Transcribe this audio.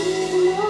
Senhor.